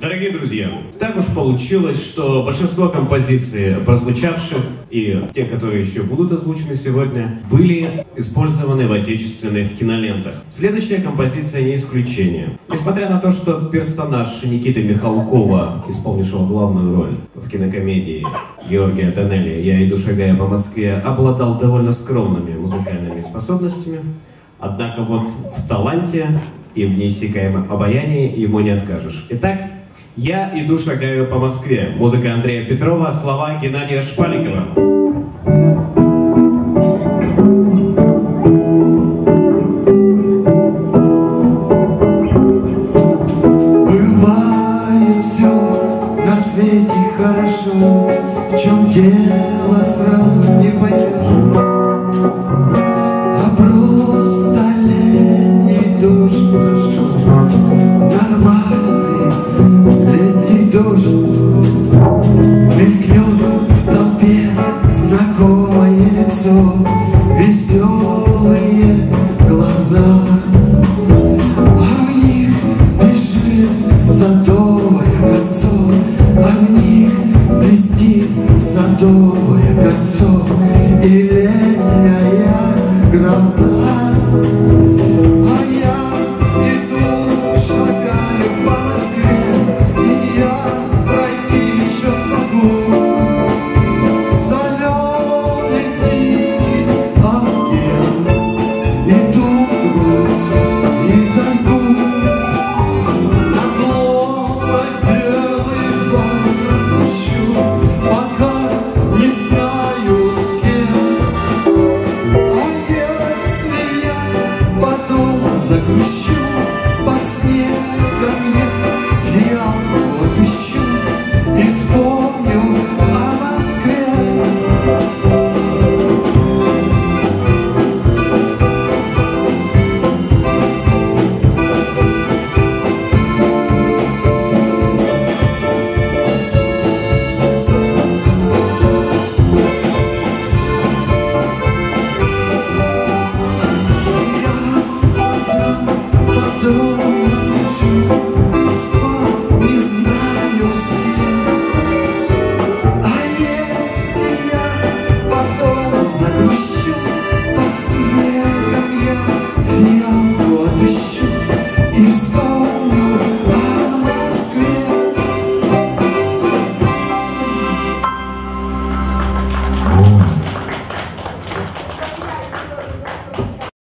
Дорогие друзья, так уж получилось, что большинство композиций, прозвучавших и те, которые еще будут озвучены сегодня, были использованы в отечественных кинолентах. Следующая композиция не исключение. Несмотря на то, что персонаж Никиты Михалкова, исполнившего главную роль в кинокомедии Георгия Тоннелли «Я иду шагая по Москве», обладал довольно скромными музыкальными способностями, однако вот в таланте и в неиссякаемом обаянии ему не откажешь. Итак, я иду шагаю по Москве. Музыка Андрея Петрова, слова Геннадия Шпаликова. Знакомое лицо, веселые глаза. В них бежит садовое кольцо, А в них блестит садовое кольцо. Who see it.